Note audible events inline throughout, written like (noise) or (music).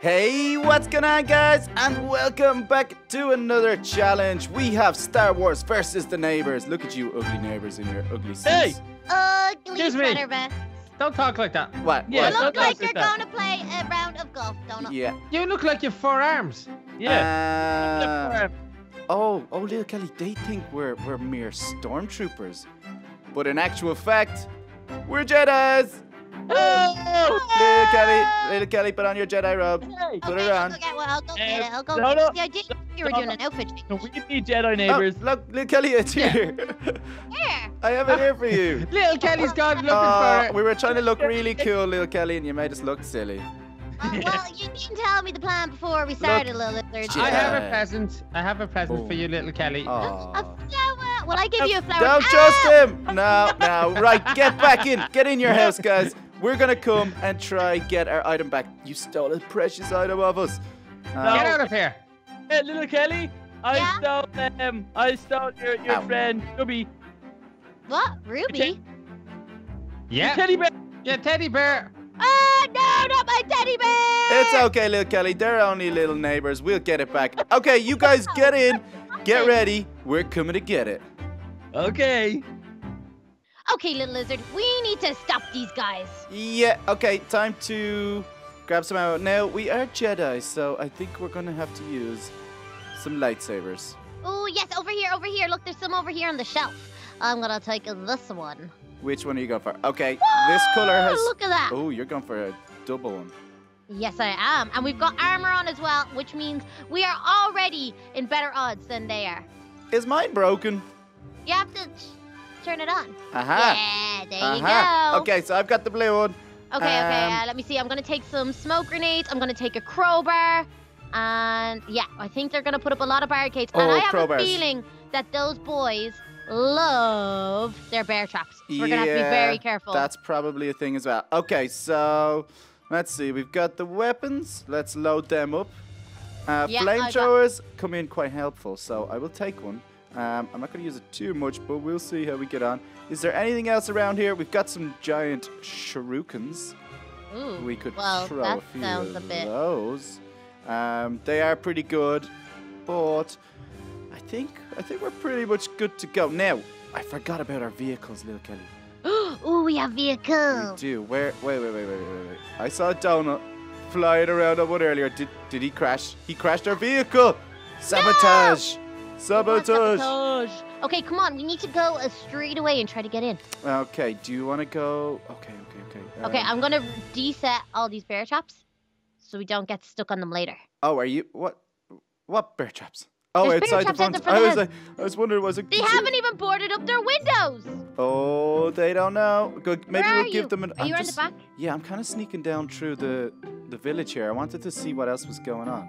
Hey, what's going on, guys? And welcome back to another challenge. We have Star Wars versus the neighbors. Look at you, ugly neighbors, in your ugly suits. Hey! Ugly Excuse me. sweater vest. Don't talk like that. What? Yeah, You look don't like talk you're like going to play a round of golf, don't you? Yeah. You look like you've four arms. Yeah. Uh, oh, oh, little Kelly, they think we're we're mere stormtroopers, but in actual fact, we're Jedi's. Oh! Little Kelly, little Kelly, put on your Jedi robe. Hey, Put okay, it on. I'll go get one. I'll go get it. I'll go no, get no. it. Yeah, I did. You were No, doing no. an outfit change. So we need Jedi neighbors. Oh, look, little Kelly, it's Yeah. here. Here. (laughs) I have it here for you. (laughs) Little Kelly's gone looking Uh, for we were trying to look really (laughs) cool, little Kelly, and you made us look silly. Uh, well, you didn't tell me the plan before we started, little lizard. Yeah. I have a present. I have a present Oh. for you, little Kelly. A Aw. flower. Will I give you a flower? Don't Ah! trust him. No, no. Right, get back in. Get in your house, guys. We're gonna come and try get our item back. You stole a precious item of us. Uh, Get out of here. Hey, little Kelly, I Yeah? stole um, I stole your, your Ow. friend Ruby. What? Ruby? Yeah. Teddy bear. Yeah, teddy bear. Oh, no, not my teddy bear! It's okay, little Kelly. They're only little neighbors. We'll get it back. Okay, you guys get in. (laughs) Get ready. We're coming to get it. Okay. Okay, little lizard, we need to stop these guys. Yeah, okay, time to grab some ammo. Now, we are Jedi, so I think we're gonna have to use some lightsabers. Oh, yes, over here, over here. Look, there's some over here on the shelf. I'm gonna take this one. Which one are you going for? Okay, this color Whoa, has. Look at that. Oh, you're going for a double one. Yes, I am. And we've got armor on as well, which means we are already in better odds than they are. Is mine broken? You have to turn it on. Aha. Yeah, there you go. Okay, so I've got the blue one. Okay, okay. Um, Uh, let me see. I'm gonna take some smoke grenades. I'm gonna take a crowbar, and yeah, I think they're gonna put up a lot of barricades. Oh, and I have crowbars. a feeling that those boys love their bear traps. So we're gonna have to be very careful. That's probably a thing as well. Okay, so let's see. We've got the weapons. Let's load them up. Uh, Yeah, flamethrowers come in quite helpful, so I will take one. Um, I'm not going to use it too much, but we'll see how we get on. Is there anything else around here? We've got some giant shurikens. Ooh, We could well, throw that a few sounds a of bit. those. Um, they are pretty good, but I think I think we're pretty much good to go. Now, I forgot about our vehicles, little Kelly. (gasps) Ooh, we have vehicles. We do. Where? Wait, wait, wait, wait, wait, wait. I saw a donut flying around on one earlier. Did did he crash? He crashed our vehicle. Sabotage. Sabotage. Sabotage. Okay, come on. We need to go a straight away and try to get in. Okay. Do you want to go? Okay, okay, okay. Okay, um, I'm gonna deset all these bear traps so we don't get stuck on them later. Oh, are you what? What bear traps? Oh, There's bear outside the front. I was like, I was wondering, was it? They haven't even boarded up their windows. Oh, they don't know. Good. Maybe we'll give you? them an. Are I'm you just- the back? Yeah, I'm kind of sneaking down through the the village here. I wanted to see what else was going on.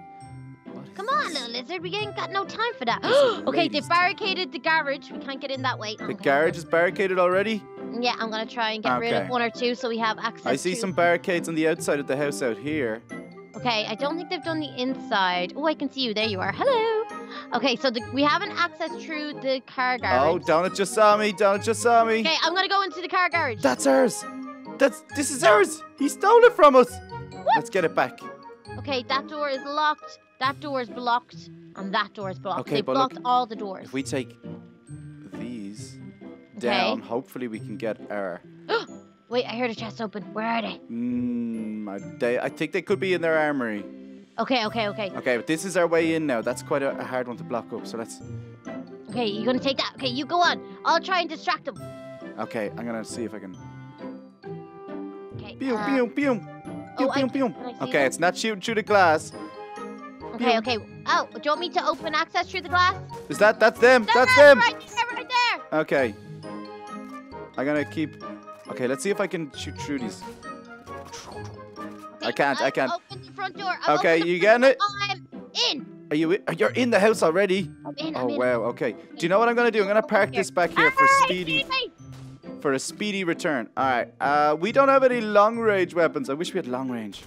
What is Come on, little lizard. We ain't got no time for that. (gasps) (gasps) Okay, they time. barricaded the garage. We can't get in that way. The Okay. garage is barricaded already. Yeah, I'm gonna try and get rid of one or two so we have access. I see to- some barricades on the outside of the house out here. Okay, I don't think they've done the inside. Oh, I can see you. There you are. Hello. Okay, so the, we haven't accessed through the car garage. Oh, garage. Donut just saw me. Donut just saw me. Okay, I'm gonna go into the car garage. That's ours. That's this is ours. He stole it from us. Let's get it back. Okay, that door is locked. That door is blocked, and that door is blocked. Okay, they but look, blocked all the doors. If we take these Okay. down, hopefully we can get our. (gasps) Wait, I heard a chest open. Where are they? Mm, I, they, I think they could be in their armory. Okay, okay, okay. Okay, but this is our way in now. That's quite a, a hard one to block up. So let's. Okay, you're gonna take that. Okay, you go on. I'll try and distract them. Okay, I'm gonna see if I can. Okay. Pew uh, pew pew. oh, Pew pew pew. can I see Okay, that? it's not shooting through the glass. Okay, okay. Oh, do you want me to open access through the glass? Is that that's them? That's them. Right there, right there. Okay. I'm gonna keep. Okay, let's see if I can shoot through these. I can't, I I've can't. Opened the front door. I've Okay, you getting it? I'm in. Are you? i- You're in the house already. I'm in. Oh I'm in. wow. Okay. Do you know what I'm gonna do? I'm gonna park this back here for speedy for a speedy return. All right. Uh, we don't have any long range weapons. I wish we had long range.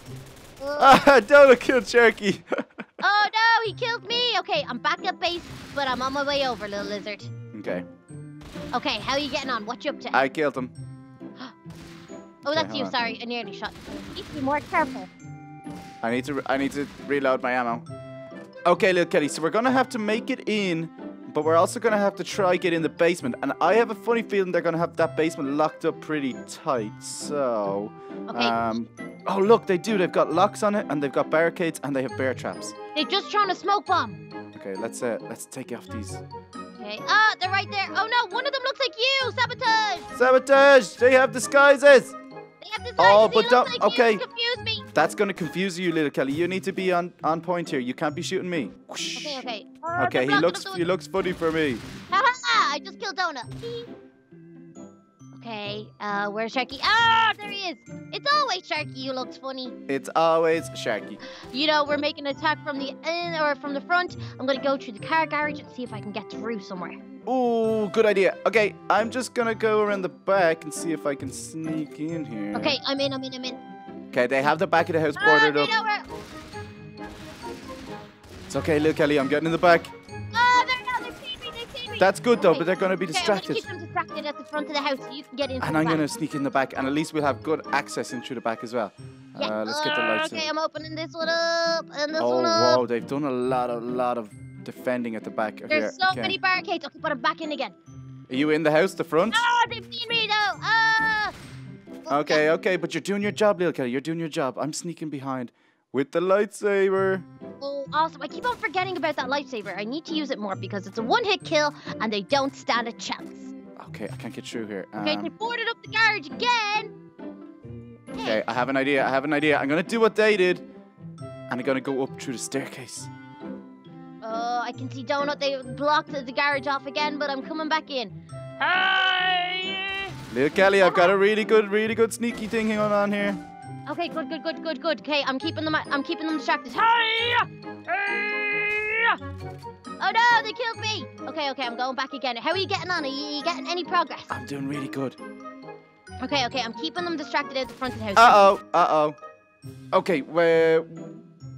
Ah, (laughs) don't kill Sharky. (laughs) Oh no, he killed me. Okay, I'm back at base, but I'm on my way over, little lizard. okay. Okay, how are you getting on? What you up to? I killed him. (gasps) oh, that's you. on. Sorry, I nearly shot you. Need to be more careful. I need to I need to reload my ammo. Okay, little Kelly. So we're gonna have to make it in, but we're also gonna have to try get in the basement. And I have a funny feeling they're gonna have that basement locked up pretty tight. So, Okay. um, oh look, they do. They've got locks on it, and they've got barricades, and they have bear traps. They're just trying to smoke bomb. Okay, let's uh, let's take off these. Okay. Ah, they're right there. Oh no, one of them looks like you. Sabotage. Sabotage! They have disguises. They have this Oh, but don't- like okay. You. That's gonna confuse you, little Kelly. You need to be on on point here. You can't be shooting me. Okay, okay. Ah, Okay, he looks he looks funny for me. I just killed Donut. okay, uh, where's Sharky? Ah, there he is. It's always Sharky who looks funny. It's always Sharky. You know, we're making an attack from the in or from the front. I'm gonna go through the car garage and see if I can get through somewhere. Ooh, good idea. Okay, I'm just gonna go around the back and see if I can sneak in here. Okay, I'm in. I'm in. I'm in. Okay, they have the back of the house Ah, boarded they up. It's okay, little Kelly. I'm getting in the back. Ah, they're not. They've seen. They've seen. That's good though, Okay, but they're gonna be Okay, I'm gonna distracted. keep them distracted at the front of the house so you can get in. And I'm gonna sneak in the back, and at least we'll have good access in through the back as well. Yeah. Uh, let's get the lights Okay, in. I'm opening this one up and this Oh one up. wow, they've done a lot, a lot of defending at the back. Okay, There's so okay. many barricades. Okay, but I'm back in again. Are you in the house, the front? Ah, they've seen me. Ah. Okay, okay, but you're doing your job, little Kelly. You're doing your job. I'm sneaking behind with the lightsaber. Oh, awesome. I keep on forgetting about that lightsaber. I need to use it more because it's a one-hit kill and they don't stand a chance. Okay, I can't get through here. Okay, they Um, boarded up the garage again. okay, I have an idea. I have an idea. I'm gonna do what they did, and I'm gonna go up through the staircase. Oh, I can see Donut. They blocked the garage off again, but I'm coming back in. Hi. Little Kelly, I've got a really good, really good sneaky thing going on here. Okay, good, good, good, good, good. Okay, I'm keeping them. I'm keeping them distracted. Hi. Hi. Oh no, they killed me. Okay, okay, I'm going back again. How are you getting on? Are you getting any progress? I'm doing really good. Okay, okay, I'm keeping them distracted at the front of the house. Uh oh, uh oh. Okay, where?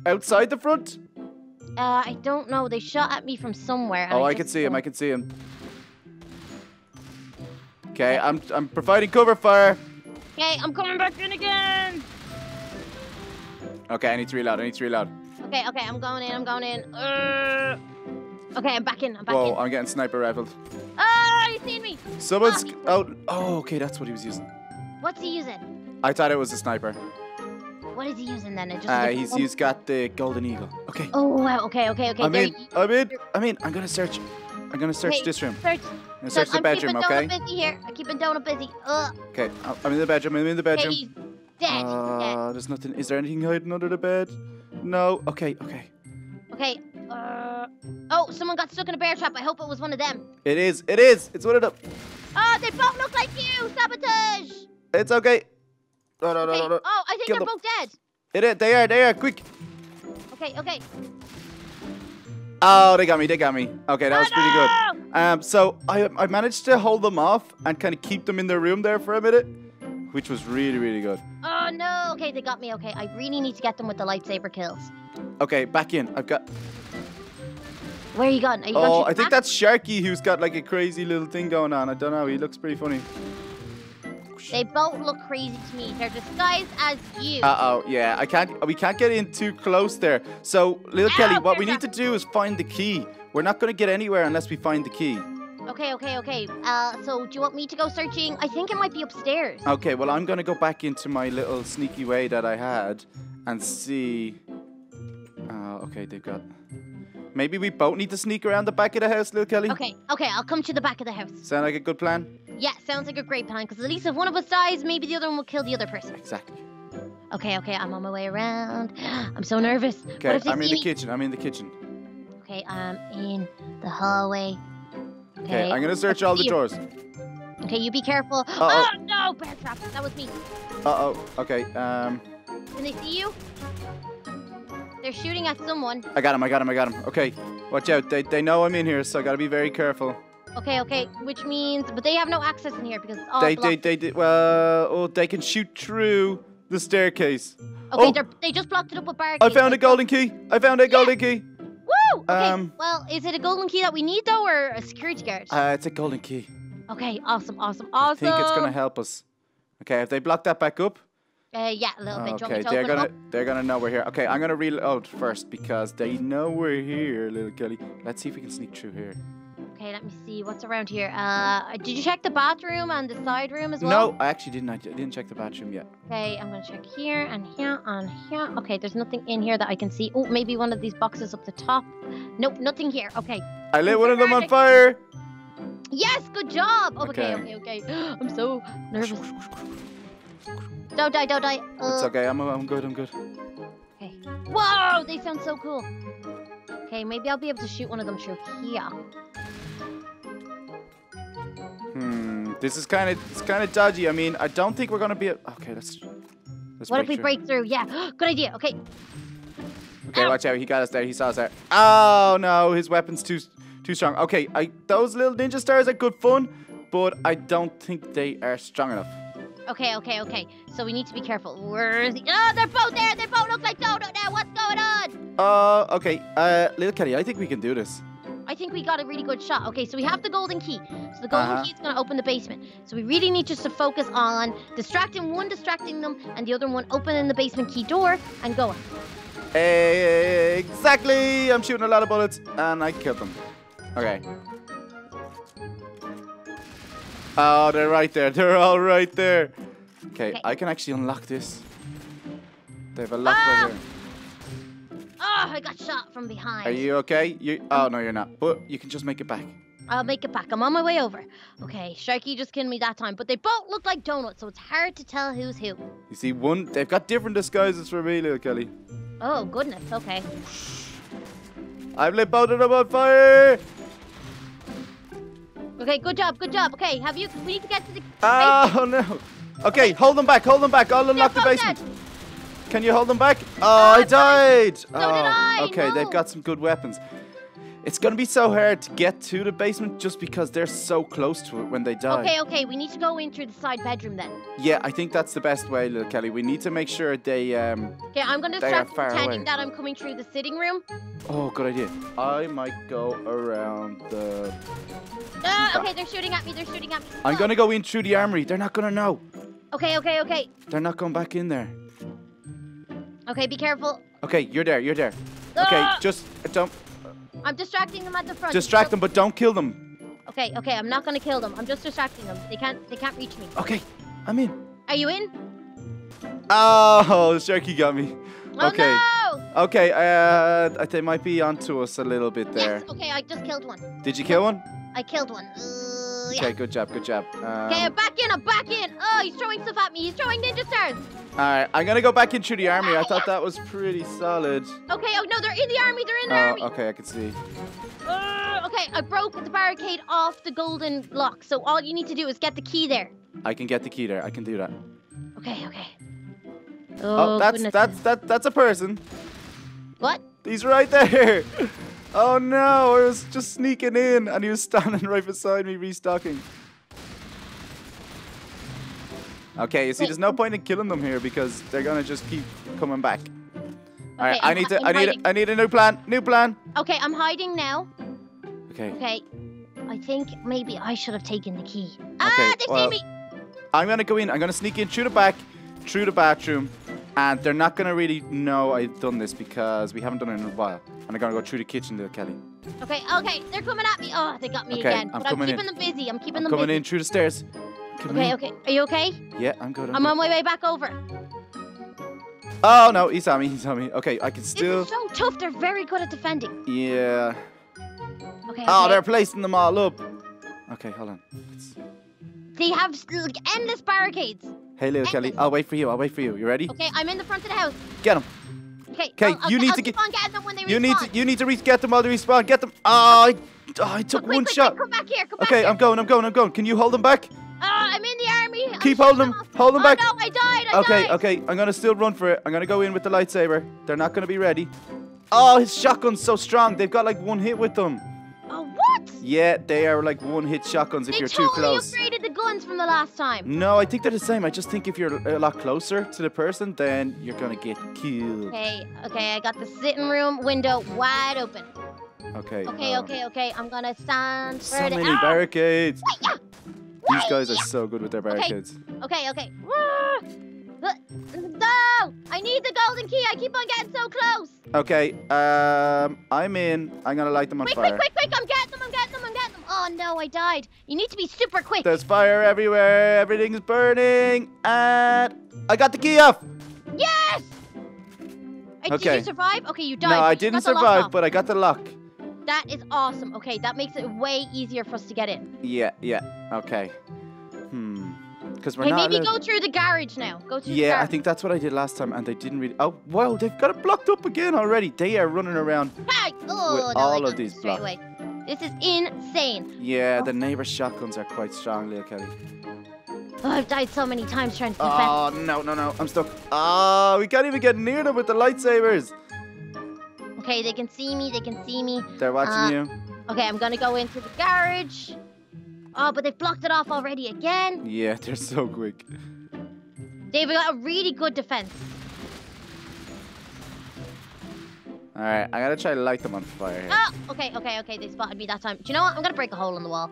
Outside the front? Uh, I don't know. They shot at me from somewhere. Oh, I just can see him. I can see him. Okay, I'm I'm providing cover fire. Okay, I'm coming back in again. Okay, I need to reload. I need to reload. Okay, okay, I'm going in. I'm going in. Uh, okay, I'm back in. I'm back Whoa, in. I'm getting sniper rifled. Oh, you seen me? Someone's Ah. oh oh okay, that's what he was using. What's he using? I thought it was a sniper. What is he using then? It just Uh, he's he's got the golden eagle. Okay, Oh wow. Okay, okay, okay. I'm there in. you- I'm in. I'm in. I'm gonna search. I'm gonna search Okay, this room. Search. I'm gonna search the I'm bedroom. keeping Okay. Donut busy here. I'm keeping Donut busy. Ugh. Okay, I- I'm in the bedroom. I'm in the Okay, bedroom. he's dead. he's dead. Uh, there's nothing. Is there anything hiding under the bed? No. Okay. Okay. Okay. Uh. Oh, someone got stuck in a bear trap. I hope it was one of them. It is. It is. It's one of them. Oh, they both look like you. Sabotage. It's okay. No, no, no, no, no. Oh, I think Kill they're them. both dead. It is. They are. They are. Quick. Okay, okay. Oh, they got me. They got me. Okay, that was pretty good. Um, so I I managed to hold them off and kind of keep them in their room there for a minute, which was really really good. Oh no. Okay, they got me. Okay, I really need to get them with the lightsaber kills. Okay, back in. I've got. Where are you going? Are you Oh, going I think that's Sharky who's got like a crazy little thing going on. I don't know. He looks pretty funny. They both look crazy to me. They're disguised as you. Uh oh, yeah. I can't. We can't get in too close there. So, little Kelly, what we need to do is find the key. We're not going to get anywhere unless we find the key. Okay, okay, okay. Uh, so do you want me to go searching? I think it might be upstairs. Okay, well, I'm going to go back into my little sneaky way that I had and see. Oh, okay, they've got. Maybe we both need to sneak around the back of the house, little Kelly. Okay, okay, I'll come to the back of the house. Sound like a good plan? Yeah, sounds like a great plan, because at least if one of us dies, maybe the other one will kill the other person. Exactly. Okay, okay, I'm on my way around. (gasps) I'm so nervous. What Okay, if I'm in the kitchen. I'm in the kitchen. Okay, I'm in the hallway. Okay, I'm going to search all the you. doors. Okay, you be careful. Uh-oh. Oh, no, bear trap. That was me. Uh oh. Okay, um. Can they see you? They're shooting at someone. I got him, I got him, I got him. Okay, watch out. They, they know I'm in here, so I gotta be very careful. Okay, okay, which means, but they have no access in here because it's all they, blocked. they, they, did well, oh, they can shoot through the staircase. okay, oh. they're, they just blocked it up with barricades. I found a golden key. I found a golden key. Woo! Okay, Um, well, is it a golden key that we need though, or a security guard? Uh, it's a golden key. okay, awesome, awesome, awesome. I think it's gonna help us. Okay, if they blocked that back up, Uh, yeah, a little bit. Do you want Okay, to they're gonna they're gonna know we're here. Okay, I'm gonna reload first because they know we're here, little Kelly. Let's see if we can sneak through here. Let me see what's around here. Uh, did you check the bathroom and the side room as well? No, I actually didn't. I didn't check the bathroom yet. Okay, I'm gonna check here and here and here. Okay, there's nothing in here that I can see. Oh, maybe one of these boxes up the top. Nope, nothing here. Okay. I lit one of them on fire. Yes, good job. Okay, Okay. okay, okay. (gasps) I'm so nervous. Don't die, don't die. It's Uh, okay. I'm I'm good. I'm good. okay. Whoa, they sound so cool. Okay, maybe I'll be able to shoot one of them through here. Hmm. This is kind of it's kind of dodgy. I mean, I don't think we're gonna be. A- okay, let's let's What if we through. break through? Yeah, (gasps) good idea. Okay, Okay, Ow. watch out. He got us there. He saw us there. Oh no, his weapon's too too strong. Okay, I those little ninja stars are good fun, but I don't think they are strong enough. okay, okay, okay. So we need to be careful. Where's the... Oh, they're both there. They both look like Donut now. What's going on? Uh, okay. Uh, little Kelly, I think we can do this. I think we got a really good shot. Okay, so we have the golden key. So the golden Uh-huh. key is going to open the basement. So we really need just to focus on distracting one, distracting them, and the other one opening the basement key door and going. Hey, Exactly. I'm shooting a lot of bullets, and I killed them. Okay. Oh, they're right there. They're all right there. Okay, Okay. I can actually unlock this. They have a lock Ah! right here. Oh, I got shot from behind. Are you okay? You? Oh no, you're not. But you can just make it back. I'll make it back. I'm on my way over. Okay, Sharky just killed me that time, but they both look like donuts, so it's hard to tell who's who. You see, one they've got different disguises for me, little Kelly. Oh, goodness. Okay. I've lit both of them on fire. Okay, good job, good job. Okay, have you... We need to get to the... Oh no. Okay, hold them back. Hold them back. I'll unlock the basement. Can you hold them back? Oh, I died. So did I, Okay, they've got some good weapons. It's gonna be so hard to get to the basement just because they're so close to it when they die. Okay, okay, we need to go in through the side bedroom then. Yeah, I think that's the best way, little Kelly. We need to make sure they um. Okay, I'm gonna start pretending away. that I'm coming through the sitting room. Oh, good idea. I might go around the. Ah, okay, they're shooting at me, they're shooting at me. I'm Oh, gonna go in through the armory. They're not gonna know. Okay, okay, okay. They're not going back in there. Okay, be careful. Okay, you're there. You're there. Okay, Ah! just don't I'm distracting them at the front. distract them, but don't kill them. Okay, okay, I'm not gonna kill them. I'm just distracting them. They can't they can't reach me. Okay, I'm in. Are you in? Oh, Sharky got me. Oh Okay. no! Okay, uh, they might be onto us a little bit there. Yes, okay, I just killed one. Did you kill one? I killed one. Uh. Okay, good job, good job. Okay, Um, I'm back in, I'm back in. Oh, he's throwing stuff at me. He's throwing ninja stars. Alright, I'm gonna go back into the army. I thought that was pretty solid. Okay, oh no, they're in the army. They're in the Oh, army. okay, I can see. Uh, okay, I broke the barricade off the golden lock. So all you need to do is get the key there. I can get the key there. I can do that. Okay, okay. Oh, Oh, that's goodness. that's that that's a person. What? He's right there. (laughs) Oh no, I was just sneaking in and he was standing (laughs) right beside me restocking. Okay, you see, there's no point in killing them here because they're gonna just keep coming back. All right, Okay, I I'm need to, I I'm need, hiding. a, I need a new plan, new plan. Okay, I'm hiding now. Okay, Okay. I think maybe I should have taken the key. ah, they well- see me. I'm gonna go in. I'm gonna sneak in through the back, through the bathroom, and they're not gonna really know I've done this because we haven't done it in a while. And I'm gonna go through the kitchen, little Kelly. Okay, okay, they're coming at me. Oh, they got me Okay, again. I'm but I'm coming in. keeping them busy. I'm keeping I'm them coming busy. in through the stairs. Coming Okay, in. okay. Are you okay? Yeah, I'm good. I'm I'm good. on my way back over. Oh no, he saw me. He saw me. Okay, I can This still. is so tough. They're very good at defending. Yeah. Okay. Oh, okay. they're placing them all up. Okay, hold on. Let's- They have like, endless barricades. Hey, little Kelly. I'll wait for you. I'll wait for you. You ready? Okay, I'm in the front of the house. Get them. Okay, I'll- I'll- you need I'll to keep get- them when they You need to. You need to reach. Get them while they respawn. Get them. Oh, I, oh, I took Quick, one quick, shot. quick, Come back here. Come back Okay, here. I'm going. I'm going. I'm going. Can you hold them back? Ah, I'm in the army. Keep holding them. off. Hold them oh, back. no, I died. I Okay, died. okay. I'm gonna still run for it. I'm gonna go in with the lightsaber. They're not gonna be ready. Oh, his shotgun's so strong. They've got like one hit with them. Oh, what? Yeah, they are like one hit shotguns if they you're too close. upgraded guns from the last time. No, I think they're the same. I just think if you're a lot closer to the person, then you're gonna get killed. Okay, okay, I got the sitting room window wide open. Okay. Okay, um, okay, okay. I'm gonna stand So for the. many barricades. Yeah. These guys are so good with their barricades. Okay, okay. Ah! No! I need the golden key. I keep on getting so close. Okay, um, I'm in. I'm gonna light them on Quick, fire. quick, quick, quick. I'm getting them. I'm getting them. I'm getting them. Oh, no, I died. You need to be super quick. There's fire everywhere. Everything's burning, and I got the key off. Yes! Did Okay. you survive? Okay, you died. no, I didn't got the lock survive, but I got the lock. That is awesome. Okay, that makes it way easier for us to get in. Yeah, yeah. Okay. Hmm. Because we're Okay, not. maybe go through the garage now. Go through the Yeah, I think that's what I did last time, and they didn't really. Oh, wow, they've got it blocked up again already. They are running around. Oh, With no, I all got of these blocks. away. This is insane. Yeah, the neighbor's shotguns are quite strong, Lil Kelly. Oh, I've died so many times trying to defend. Oh, no, no, no. I'm stuck. Oh, we can't even get near them with the lightsabers. Okay, they can see me. They can see me. They're watching Uh, you. Okay, I'm gonna go into the garage. Oh, but they've blocked it off already again. Yeah, (laughs) they're so quick. They've got a really good defense. All right, I gotta try to light them on fire. here. Oh, okay, okay, okay. They spotted me that time. Do you know what? I'm gonna break a hole in the wall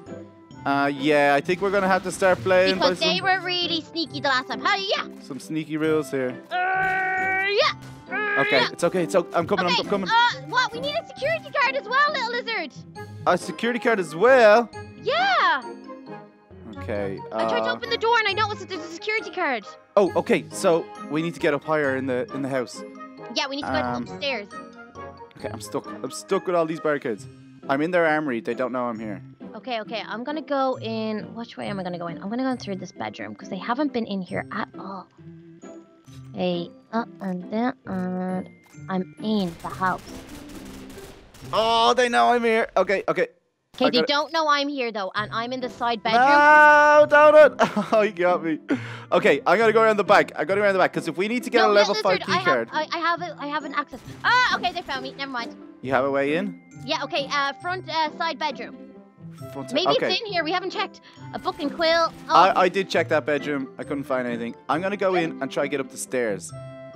Uh, yeah, I think we're gonna have to start playing because they some, were really sneaky the last time. Hiya! some sneaky rules here. Uh, yeah. Uh, Okay, yeah. it's okay. It's okay. I'm coming. Okay. I'm coming. Uh, what? We need a security card as well, little lizard. A security card as well. Yeah. Okay. I tried to uh, open the door and I noticed that there's a security card. Oh, okay. So we need to get up higher in the in the house. Yeah, we need to go Um, upstairs. Okay, I'm stuck. I'm stuck with all these barricades. I'm in their armory. They don't know I'm here. Okay, okay. I'm gonna go in. Which way am I gonna go in? I'm gonna go in through this bedroom because they haven't been in here at all. Hey, up uh, and down, and uh, I'm in the house. Oh, they know I'm here. Okay, okay. Okay, they don't know I'm here though, and I'm in the side bedroom. No, don't it. (laughs) Oh, you got me. Okay, I'm gonna go around the back. I gotta go around the back because if we need to get no, a level five key I have, card, I, I have, a, I have an access. Ah, okay, they found me. Never mind. you have a way in. Yeah, okay. Uh, front uh, side bedroom. Front Maybe okay. it's in here. We haven't checked. A book and quill. Oh, I, I did check that bedroom. I couldn't find anything. I'm gonna go in and try to get up the stairs.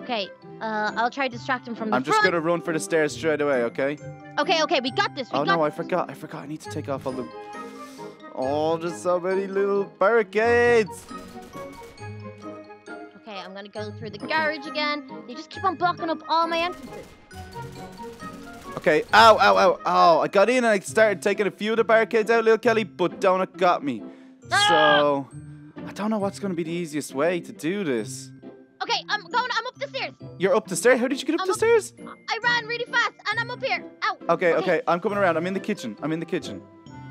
Okay. Uh, I'll try to distract him from the I'm just gonna run for the stairs straight away. Okay. Okay, okay, we got this. We Oh got no, I forgot. I forgot. I need to take off all the. Oh, there's so many little barricades. Okay, I'm gonna go through the garage again. They just keep on blocking up all my entrances. Okay. Ow, ow, ow, ow. I got in and I started taking a few of the barricades out, little Kelly, but Donut got me. So I don't know what's gonna be the easiest way to do this. Okay, I'm going. I'm up the stairs. You're up the stairs. How did you get up I'm the up- stairs? I ran really fast, and I'm up here. Ow. Okay, Okay. okay. I'm coming around. I'm in the kitchen. I'm in the kitchen.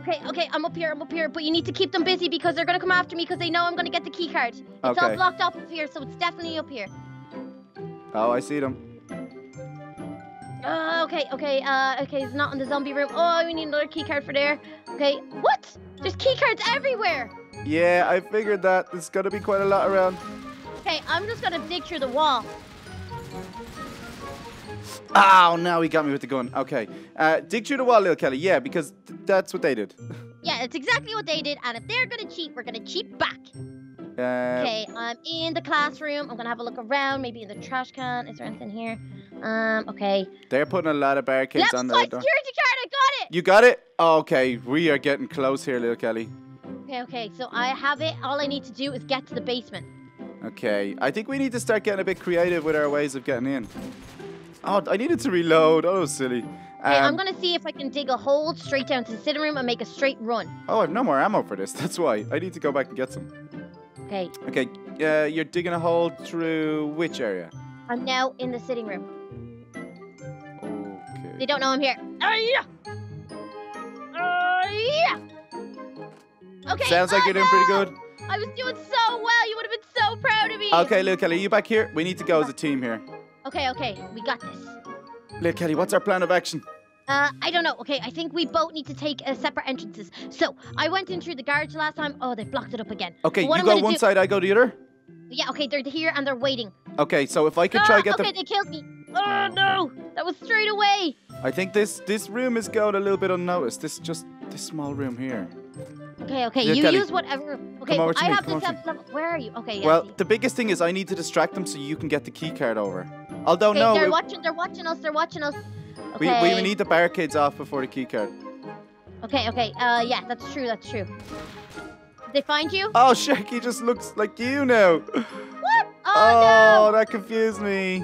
Okay, okay, I'm up here. I'm up here. But you need to keep them busy because they're gonna come after me because they know I'm gonna get the key card. It's all Okay. blocked off up here, so it's definitely up here. Oh, I see them. Uh, okay, okay, uh, okay, it's not in the zombie room. Oh, we need another key card for there. Okay, what? There's key cards everywhere. Yeah, I figured that. There's gonna be quite a lot around. Okay, I'm just gonna dig through the wall. Ow, now he got me with the gun. Okay. Uh, dig through the wall, little Kelly. Yeah, because th- that's what they did. (laughs) Yeah, it's exactly what they did, and if they're gonna cheat, we're gonna cheat back. Uh, Okay, I'm in the classroom. I'm gonna have a look around, maybe in the trash can. Is there anything here? Um, okay. They're putting a lot of barricades Left on there. security card, I got it! You got it? Okay, we are getting close here, little Kelly. Okay, okay, so I have it. All I need to do is get to the basement. Okay, I think we need to start getting a bit creative with our ways of getting in. Oh, I needed to reload. Oh, silly. Okay, I'm Um, gonna see if I can dig a hole straight down to the sitting room and make a straight run. Oh, I've no more ammo for this. (laughs) That's why. I need to go back and get some. Okay, Okay, uh, you're digging a hole through which area? I'm now in the sitting room. Okay. They don't know I'm here. Uh, yeah. Uh, yeah. Okay. Sounds like you're doing pretty good. I was doing so well. You would have been so proud of me. Okay, Lil Kelly, you back here? We need to go as a team here. Okay, okay, we got this. Lil Kelly, what's our plan of action? Uh, I don't know. Okay, I think we both need to take uh, separate entrances. So I went in through the garage last time. Oh, they blocked it up again. Okay, you I'm go one side, I go the other. Yeah, okay, they're here and they're waiting. Okay, so if I could try Ah, get okay, the, they killed me. Oh no, that was straight away. I think this this room is going a little bit unnoticed. This just this small room here. Okay, okay, Yeah, you Kelly, use whatever. Okay, I me, have this to up level. Where are you? Okay, yeah. well, see. the biggest thing is I need to distract them so you can get the key card over. Although okay, no, they're we, watching. They're watching us. They're watching us. we, Okay. we need the barricades off before the key card. Okay, okay. Uh, yeah, that's true. That's true. Did they find you? Oh, Sharky just looks like you now. What? (laughs) Oh, Oh, that confused me.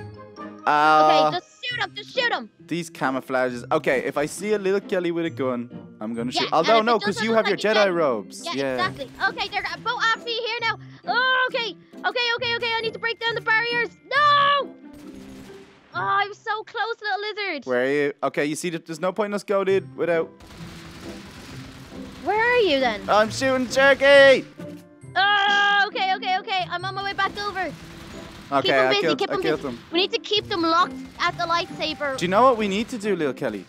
Ah, Okay, just shoot him. Just shoot him. these camouflages. Okay, if I see a little Kelly with a gun, I'm gonna shoot. Yeah, and Although no, because you have your like a Jedi Jedi- robes. Yeah, exactly. Okay, they're both me here now. Oh, okay. Okay, okay, okay. I need to break down the barriers. No! Oh, I was so close, little lizard. Where are you? Okay, you see, that there's no point in us going in without. Where are you then? I'm shooting Sharky. Oh, okay, okay, okay. I'm on my way back over. Okay, them I busy, killed, keep I them killed busy. them. We need to keep them locked at the lightsaber. Do you know what we need to do, little Kelly?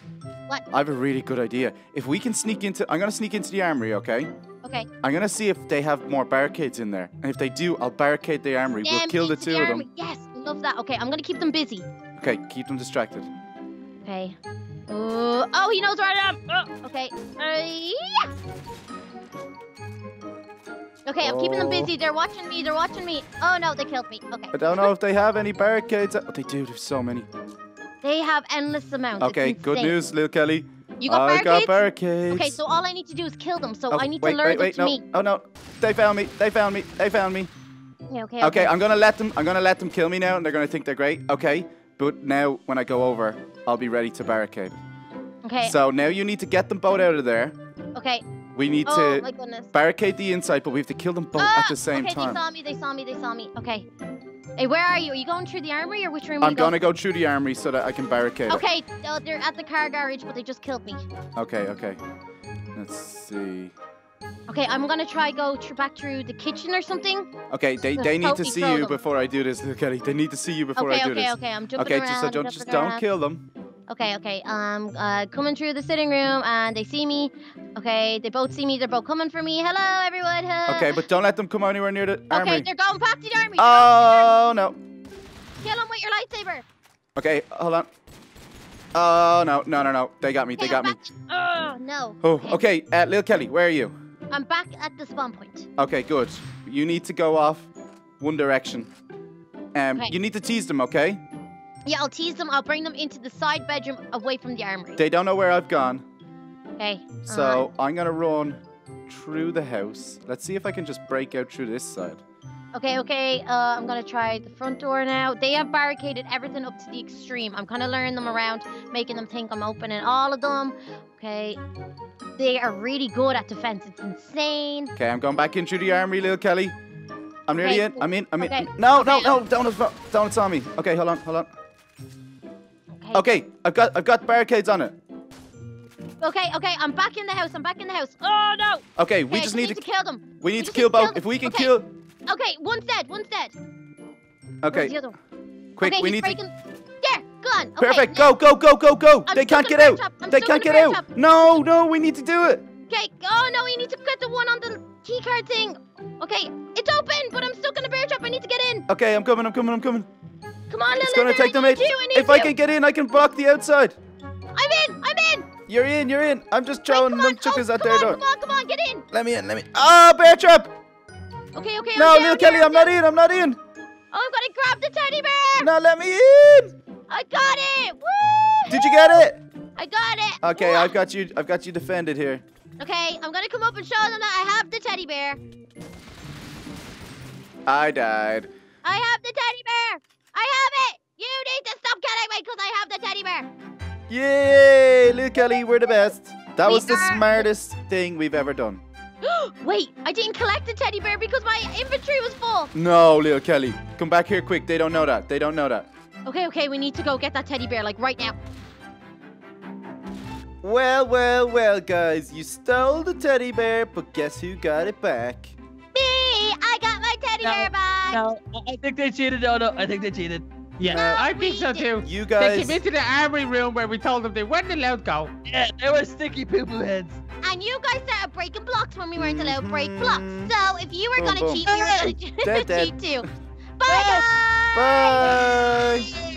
What? I have a really good idea. If we can sneak into, I'm gonna sneak into the armory, okay? Okay. I'm gonna see if they have more barricades in there, and if they do, I'll barricade the armory. we'll kill the two of them. Yes, love that. Okay, I'm gonna keep them busy. Okay, keep them distracted. Okay. Oh, oh, he knows where I am. Oh, okay. Uh, yeah. Okay, I'm keeping them busy. They're watching me. They're watching me. Oh no, they killed me. Okay. I don't know if they have any barricades. Oh, they do. There's so many. They have endless amounts. Okay, good news, little Kelly. You got I barricades? got barricades. Okay, so all I need to do is kill them. So Oh, I need wait, to lure wait, them wait, to no. me. Oh no, they found me. They found me. They found me. Okay, okay. Okay, I'm gonna let them. I'm gonna let them kill me now, and they're gonna think they're great. Okay, but now when I go over, I'll be ready to barricade. Okay. So now you need to get them both out of there. okay. We need Oh to barricade the inside, but we have to kill them both Ah, at the same okay, time. they saw me. They saw me. They saw me. Okay. Hey, where are you? Are you going through the armory or which room? are I'm going? gonna go through the armory so that I can barricade. Okay, oh, they're at the car garage, but they just killed me. Okay, okay. Let's see. Okay, I'm gonna try go tr- back through the kitchen or something. Okay, they, they need to see you them. before I do this, (laughs) Kelly. They need to see you before okay, I do okay, this. okay. I'm jumping Okay, around. just so don't just don't kill them. Okay, okay. Um, uh, coming through the sitting room, and they see me. Okay, they both see me. They're both coming for me. Hello, everyone. huh. Okay, but don't let them come anywhere near the Okay, armory. they're going past the army. Oh no. Kill them with your lightsaber. Okay, hold on. Oh no, no, no, no. They got me. They Okay, got me. Oh no. Oh, okay. Uh, Lil Kelly, where are you? I'm back at the spawn point. Okay, good. You need to go off one direction. Um, Okay. you need to tease them, okay? Yeah, I'll tease them. I'll bring them into the side bedroom away from the armory. They don't know where I've gone, Okay. so I'm gonna run through the house. Let's see if I can just break out through this side. uh, okay, okay. Uh, I'm gonna try the front door now. They have barricaded everything up to the extreme. I'm kind of luring them around, making them think I'm opening all of them. Okay. They are really good at defense. It's insane. Okay, I'm going back in through the armory, little Kelly. I'm nearly Okay, in. I'm in. I'm in. okay, No, no, no! Don't don't it's on me. Okay, hold on, hold on. Okay. I've got I've got barricades on it. Okay, okay. I'm back in the house. I'm back in the house. Oh no! Okay, we Okay, just we need to kill them. we need to kill to kill both. If we can Okay. kill. Okay, one's dead. One's dead. Okay, Where's the other one? quick, okay, we need to. breaking. There, gone. Okay, Perfect. Go, go, go, go, go. I'm they can't get out. They can't get out. trap. No, no, we need to do it. Okay. Oh no, we need to get the one on the key card thing. Okay, it's open, but I'm stuck in a bear trap. I need to get in. Okay, I'm coming. I'm coming. I'm coming. Come on, It's gonna take them eight. you, I need If I can get in, I can block the outside. I'm in. I'm in. You're in. You're in. I'm just throwing them chuckers oh, at their door. Come on, come on, get in. Let me in. Let me. Oh, bear trap. Okay, okay. No, little Kelly, I'm not in. I'm not in. Oh, I'm gonna grab the teddy bear. No, let me in. I got it. Woo! Did you get it? I got it. Okay, I've got you. I've got you defended here. Okay, I'm gonna come up and show them that I have the teddy bear. I died. I have the teddy bear. I have it. You need to stop killing me because I have the teddy bear. Yay, little Kelly, we're the best. That We was the are- smartest thing we've ever done. (gasps) Wait, I didn't collect the teddy bear because my inventory was full. No, little Kelly, come back here quick. They don't know that. They don't know that. Okay, okay, we need to go get that teddy bear like right now. Well, well, well, guys, you stole the teddy bear, but guess who got it back? Me, I got my teddy No, bear back. No, I- I think they cheated. No, no, I think they cheated. Yeah, No, I think so too. You They guys, came into the armory room where we told them they weren't allowed to go. Yeah, they were sticky poo poo heads. And you guys started breaking blocks when we weren't allowed to break blocks. Mhm. So if you were Boom, gonna boom. cheat, we were gonna Dead, dead. (laughs) cheat too. Bye, guys. bye.